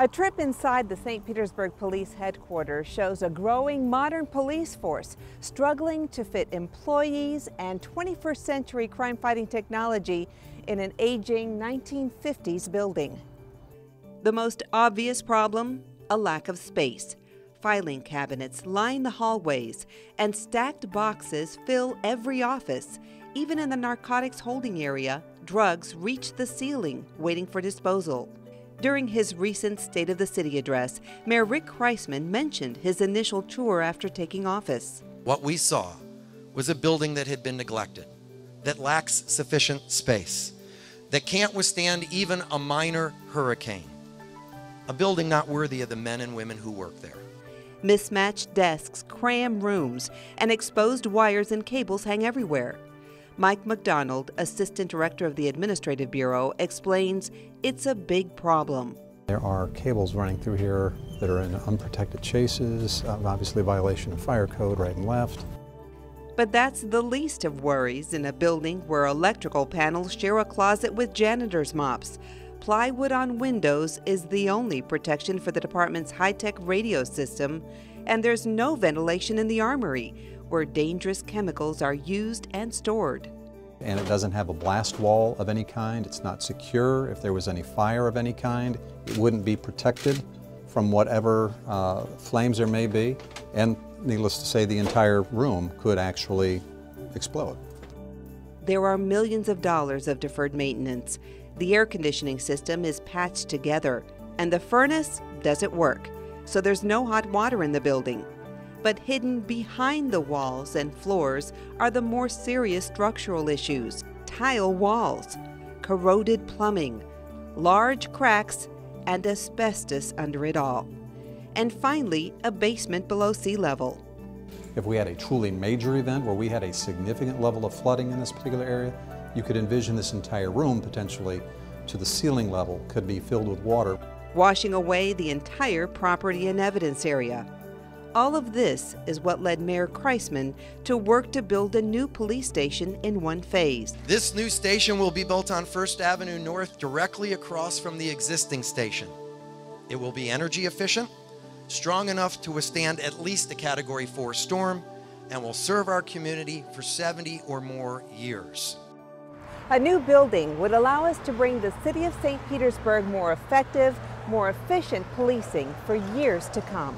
A trip inside the St. Petersburg Police Headquarters shows a growing modern police force struggling to fit employees and 21st century crime fighting technology in an aging 1950s building. The most obvious problem? A lack of space. Filing cabinets line the hallways, and stacked boxes fill every office. Even in the narcotics holding area, drugs reach the ceiling, waiting for disposal. During his recent State of the City address, Mayor Rick Kriseman mentioned his initial tour after taking office. What we saw was a building that had been neglected, that lacks sufficient space, that can't withstand even a minor hurricane, a building not worthy of the men and women who work there. Mismatched desks cram rooms, and exposed wires and cables hang everywhere. Mike McDonald, Assistant Director of the Administrative Bureau, explains it's a big problem. There are cables running through here that are in unprotected chases, uh, obviously a violation of fire code right and left. But that's the least of worries in a building where electrical panels share a closet with janitor's mops. Plywood on windows is the only protection for the department's high tech radio system, and there's no ventilation in the armory, where dangerous chemicals are used and stored. And it doesn't have a blast wall of any kind. It's not secure. If there was any fire of any kind, it wouldn't be protected from whatever uh, flames there may be. And needless to say, the entire room could actually explode. There are millions of dollars of deferred maintenance. The air conditioning system is patched together, and the furnace doesn't work, so there's no hot water in the building but hidden behind the walls and floors are the more serious structural issues tile walls, corroded plumbing, large cracks, and asbestos under it all. And finally, a basement below sea level. If we had a truly major event where we had a significant level of flooding in this particular area, you could envision this entire room potentially to the ceiling level could be filled with water. Washing away the entire property and evidence area. All of this is what led Mayor Kriseman to work to build a new police station in one phase. This new station will be built on First Avenue North directly across from the existing station. It will be energy efficient, strong enough to withstand at least a Category 4 storm, and will serve our community for 70 or more years. A new building would allow us to bring the City of St. Petersburg more effective, more efficient policing for years to come.